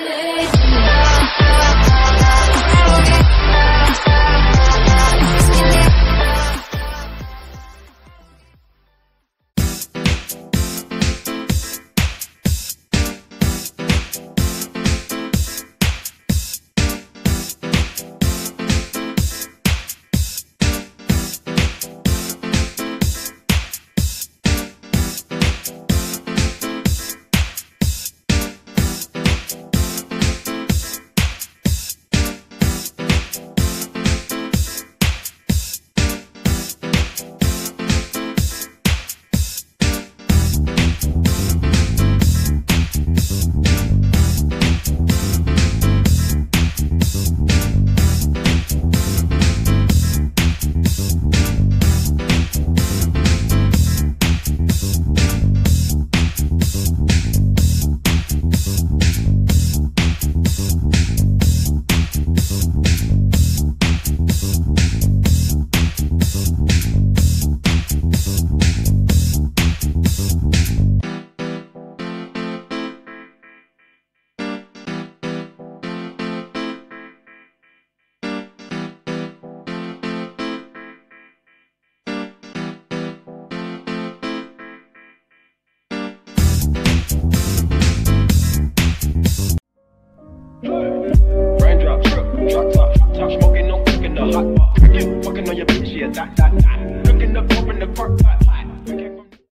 Yeah. Looking up, open the park, pot, pot.